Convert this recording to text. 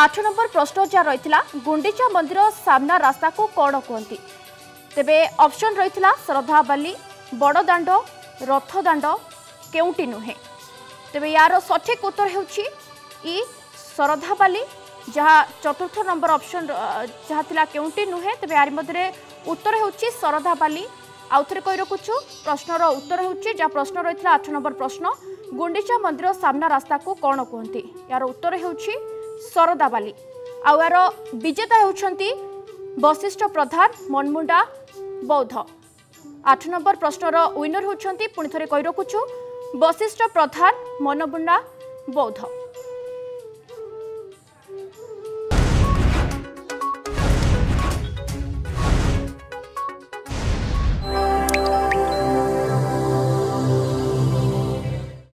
ଆଠ ନମ୍ବର ପ୍ରଶ୍ନ ଯାହା ରହିଥିଲା ଗୁଣ୍ଡିଚା ମନ୍ଦିର ସାମ୍ନା ରାସ୍ତାକୁ କ'ଣ କୁହନ୍ତି? ତେବେ ଅପସନ୍ ରହିଥିଲା ଶ୍ରଦ୍ଧାବାଲି ବଡ଼ଦାଣ୍ଡ ରଥଦାଣ୍ଡ କେଉଁଟି ନୁହେଁ? ତେବେ ୟାର ସଠିକ୍ ଉତ୍ତର ହେଉଛି ଇ ଶରଧାବାଲି ଯାହା ଚତୁର୍ଥ ନମ୍ବର ଅପସନ୍ ଯାହା ଥିଲା କେଉଁଟି ନୁହେଁ? ତେବେ ୟାରି ମଧ୍ୟରେ ଉତ୍ତର ହେଉଛି ଶରଧାବାଲି ଆଉ ଥରେ କହି ରଖୁଛୁ ପ୍ରଶ୍ନର ଉତ୍ତର ହେଉଛି ଯାହା ପ୍ରଶ୍ନ ରହିଥିଲା ଆଠ ନମ୍ବର ପ୍ରଶ୍ନ ଗୁଣ୍ଡିଚା ମନ୍ଦିର ସାମ୍ନା ରାସ୍ତାକୁ କ'ଣ କୁହନ୍ତି? ୟାର ଉତ୍ତର ହେଉଛି ଶରଦାବାଲି ଆଉ ୟାର ବିଜେତା ହେଉଛନ୍ତି ବଶିଷ୍ଠ ପ୍ରଧାନ ମନମୁଣ୍ଡା ବୌଦ୍ଧ ଆଠ ନମ୍ବର ପ୍ରଶ୍ନର ୱିନର ହେଉଛନ୍ତି ପୁଣି ଥରେ କହି ରଖୁଛୁ ବଶିଷ୍ଠ ପ୍ରଧାନ ମନମୁଣ୍ଡା ବୌଦ୍ଧ।